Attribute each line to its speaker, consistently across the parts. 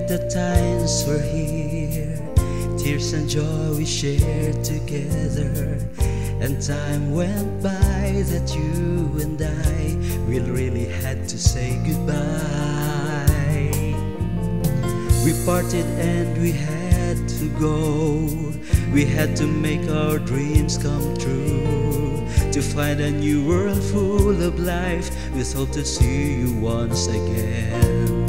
Speaker 1: the times were here, tears and joy we shared together. And time went by that you and I we really had to say goodbye. We parted and we had to go. We had to make our dreams come true. To find a new world full of life, we hope to see you once again.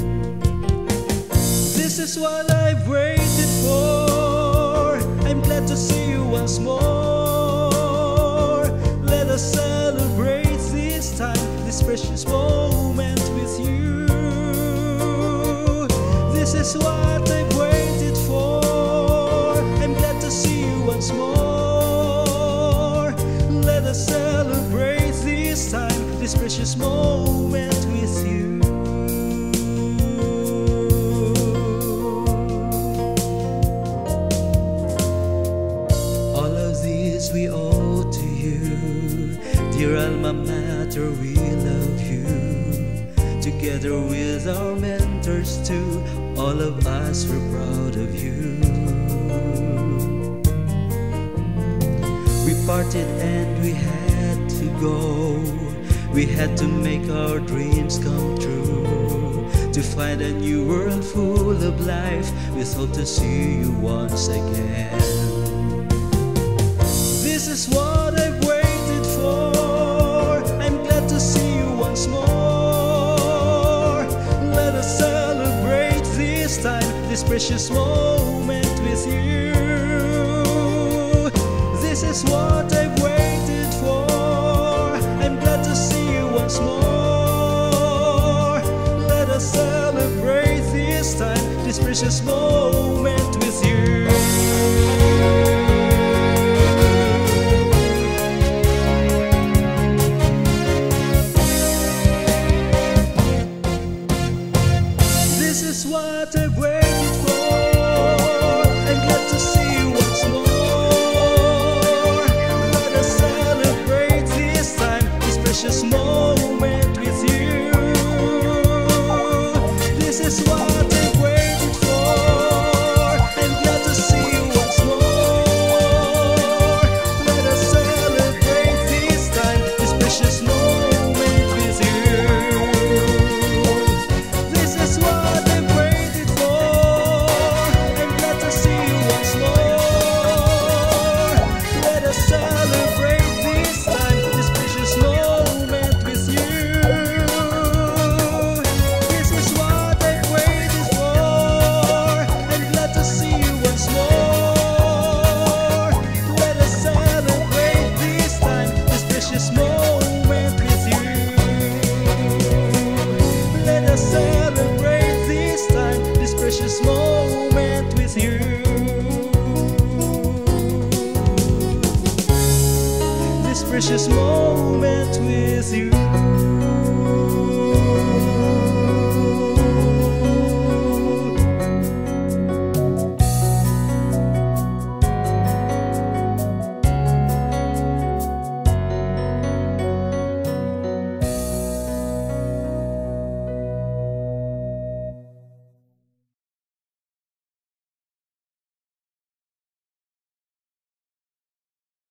Speaker 1: This is what I've waited for. I'm glad to see you once more. Let us celebrate this time, this precious moment with you. This is what I've waited for. I'm glad to see you once more. Let us celebrate this time, this precious moment with you. Dear alma mater, we love you. Together with our mentors too, all of us we're proud of you. We parted and we had to go. We had to make our dreams come true. To find a new world full of life, we hope to see you once again. This is what I've precious moment with you. This is what I've waited for. I'm glad to see you once more. Let us celebrate this time, this precious moment Celebrate this time, this precious moment with you. This precious moment with you.